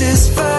is fun.